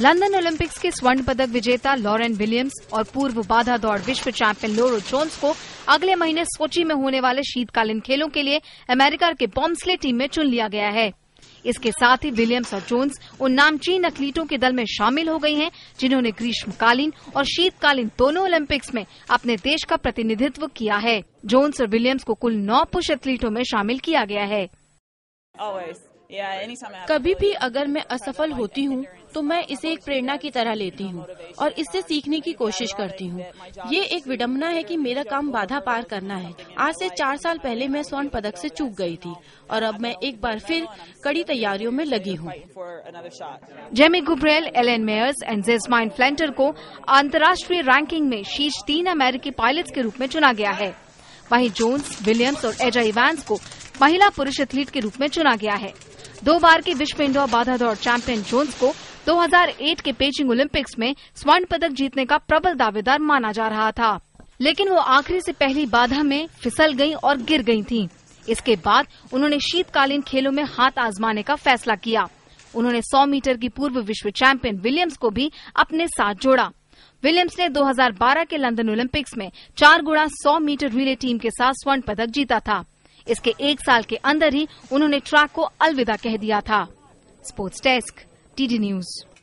London Olympics के स्वर्ण पदक विजेता लॉरेन विलियम्स और पूर्व बाधा दौड़ विश्व चैंपियन लोरो जोन्स को अगले महीने सोची में होने वाले शीतकालीन खेलों के लिए अमेरिका के बॉम्सले टीम में चुन लिया गया है। इसके साथ ही विलियम्स और जोन्स उन नामचीन एथलीटों के दल में शामिल हो गई हैं, जिन्होंने ग्रीष्मकालीन और शीतकालीन दोनों ओलंपिक्स में अपने देश का प्रतिनिधित्व किया है। जोन्स और विलियम्स को कुल नौ पुरुष एथलीटों में शामिल किया गया है। कभी भी अगर मैं असफल होती हूँ तो मैं इसे एक प्रेरणा की तरह लेती हूँ और इससे सीखने की कोशिश करती हूँ। ये एक विडम्बना है कि मेरा काम बाधा पार करना है। आज से चार साल पहले मैं स्वर्ण पदक से चूक गई थी और अब मैं एक बार फिर कड़ी तैयारियों में लगी हूँ। जेमी गुब्रेल एलेन मेयर्स एंड जेसमाइन फ्लेंटर को अंतर्राष्ट्रीय रैंकिंग में शीर्ष तीन अमेरिकी पायलट्स के रूप में चुना गया है। वहीं जोन्स विलियम्स और एजा इवांस को महिला पुरुष एथलीट के रूप में चुना गया है। दो बार के विश्व इंडोर बाधा दौड़ चैंपियन जोन्स को 2008 के पेचिंग ओलंपिक्स में स्वर्ण पदक जीतने का प्रबल दावेदार माना जा रहा था। लेकिन वो आखिरी से पहली बाधा में फिसल गईं और गिर गई थी। इसके बाद उन्होंने शीतकालीन खेलों में हाथ आजमाने का फैसला किया। उन्होंने 100 मीटर की पूर्व विश्व चैंपियन विलियम्स को भी अपने साथ जोड़ा। विलियम्स ने 2012 के लंदन ओलंपिक्स में चार गुणा सौ मीटर रिले टीम के साथ स्वर्ण पदक जीता था। इसके एक साल के अंदर ही उन्होंने ट्रैक को अलविदा कह दिया था। Sports desk, TD news.